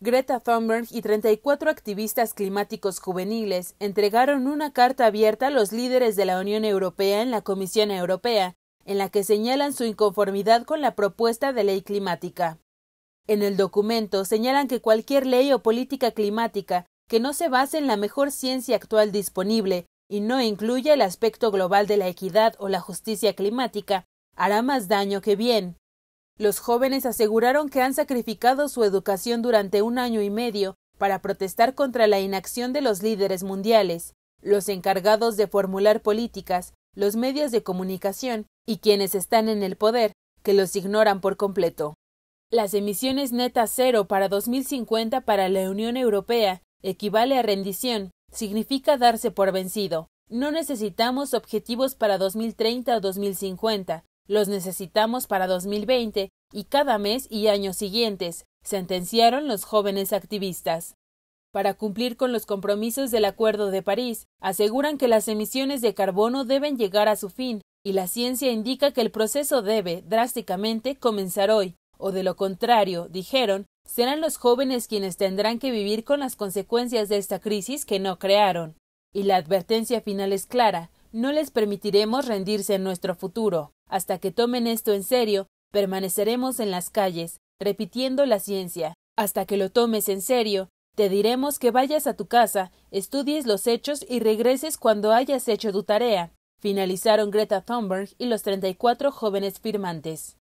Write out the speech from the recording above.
Greta Thunberg y 34 activistas climáticos juveniles entregaron una carta abierta a los líderes de la Unión Europea en la Comisión Europea, en la que señalan su inconformidad con la propuesta de ley climática. En el documento señalan que cualquier ley o política climática que no se base en la mejor ciencia actual disponible y no incluya el aspecto global de la equidad o la justicia climática hará más daño que bien. Los jóvenes aseguraron que han sacrificado su educación durante un año y medio para protestar contra la inacción de los líderes mundiales, los encargados de formular políticas, los medios de comunicación y quienes están en el poder, que los ignoran por completo. Las emisiones netas cero para 2050 para la Unión Europea equivale a rendición, significa darse por vencido. No necesitamos objetivos para 2030 o 2050, los necesitamos para 2020 y cada mes y años siguientes, sentenciaron los jóvenes activistas. Para cumplir con los compromisos del Acuerdo de París, aseguran que las emisiones de carbono deben llegar a su fin, y la ciencia indica que el proceso debe, drásticamente, comenzar hoy, o de lo contrario, dijeron, serán los jóvenes quienes tendrán que vivir con las consecuencias de esta crisis que no crearon. Y la advertencia final es clara, no les permitiremos rendirse en nuestro futuro. Hasta que tomen esto en serio, permaneceremos en las calles, repitiendo la ciencia. Hasta que lo tomes en serio, te diremos que vayas a tu casa, estudies los hechos y regreses cuando hayas hecho tu tarea. Finalizaron Greta Thunberg y los 34 jóvenes firmantes.